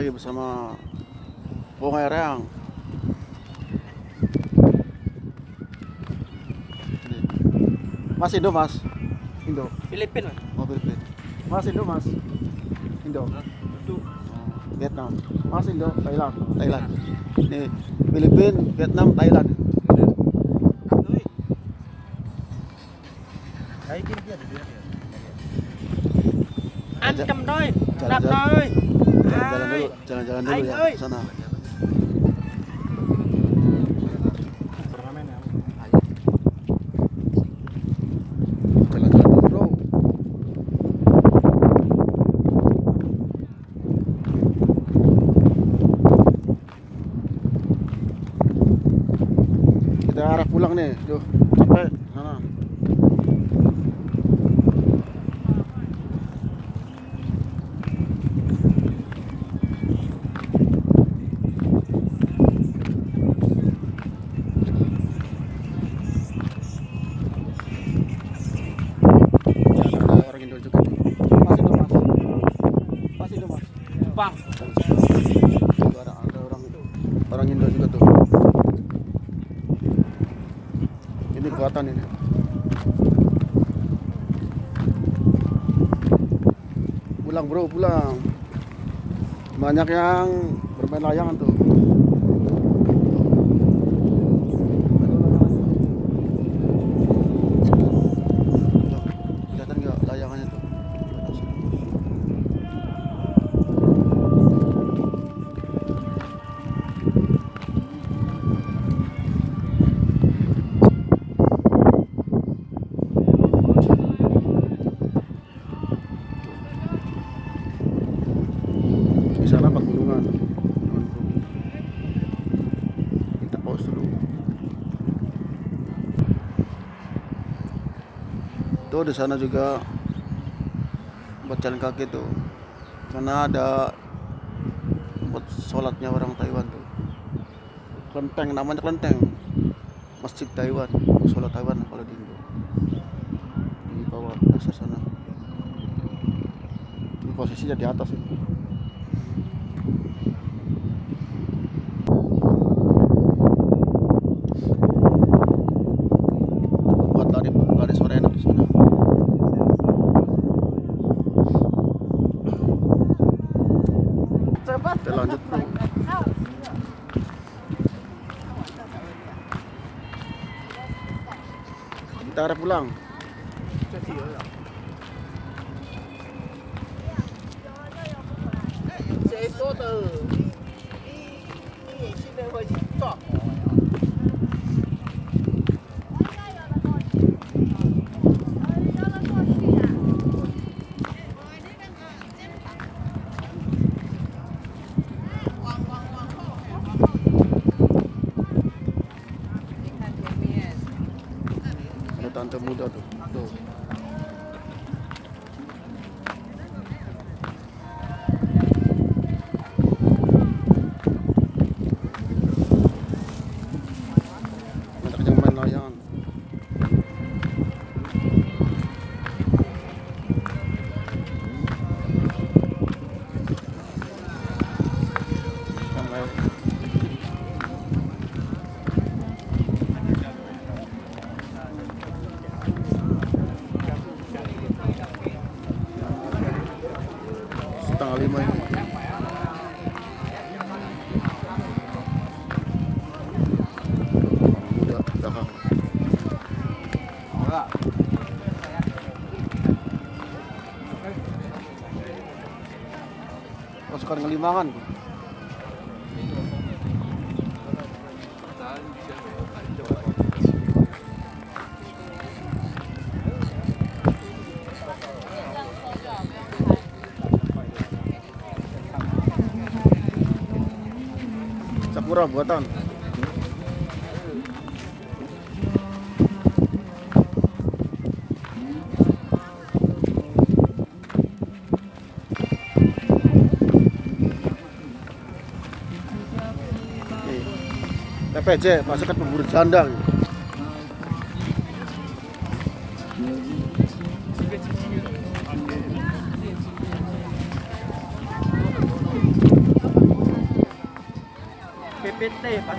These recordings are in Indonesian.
lagi bersama Bung Erang. Ini. Mas Indo Mas. Indo. Filipin mas. Oh Filipin. Mas Indo Mas. Indo. Oh, Vietnam. Mas Indo Thailand. Thailand. Nih Filipin, Vietnam, Thailand. Đôi, đạp jalan. đôi. Jalan-jalan dulu, jalan-jalan dulu Aing, ya oi. ke sana. Jalan-jalan dulu, Bro. Kita arah pulang nih, tuh capek sana. Ya, ada orang Indo juga tuh. Mas Indo mas. Mas Indo mas. Bang, Juga ada, ada orang orang Indo juga tuh. Ini buatan ini. Pulang bro, pulang. Banyak yang bermain layangan. Tuh, di sana juga buat jalan kaki tuh. Karena ada buat sholatnya orang Taiwan tuh. Kelenteng namanya kelenteng. Masjid Taiwan sholat Taiwan kalau di Indo. Di bawah dasar sana. Ini posisinya di atas ini buat lari lari sore enak di sana. Kita lanjut bro. Kita arah pulang. Tante muda tuh. Tuh. Banyak yang ngelimangan Sakura buatan EPJ masyarakat pemburu janda gitu. PPT Pak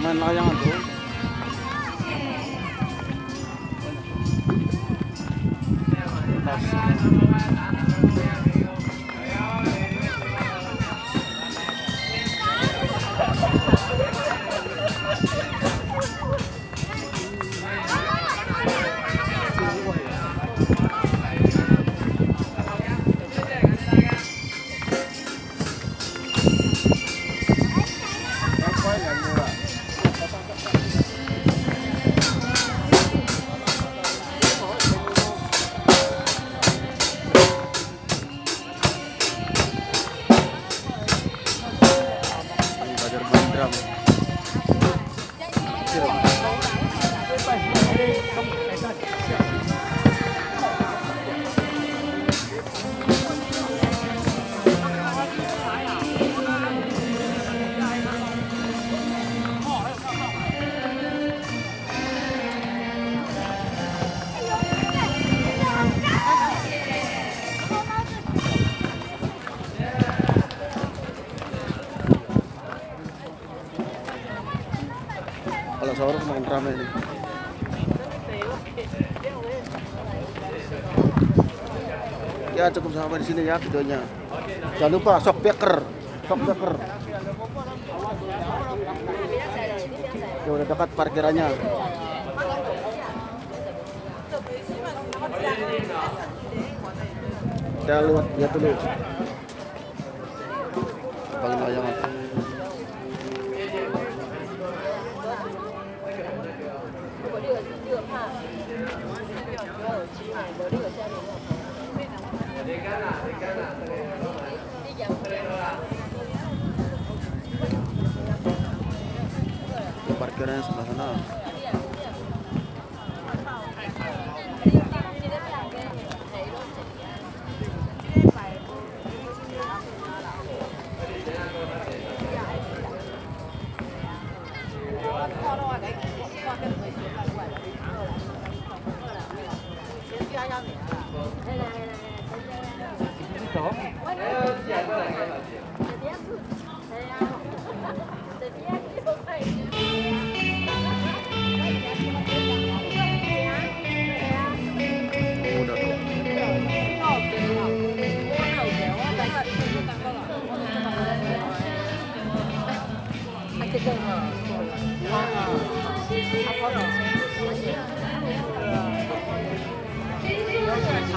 kalau main layangan tuh kalau sahur main drum ini ya cukup sampai di sini ya videonya. Jangan lupa sok beker sok beker. Ya udah dekat parkirannya. Kita lihat lihat dulu. Bagi layangan Itu parkirannya sebelah sana oh,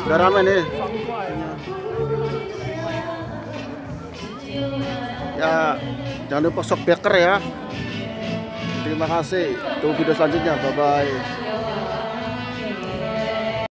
udah rame nih. Ya jangan lupa sok beker ya. Terima kasih. Tunggu video selanjutnya. Bye bye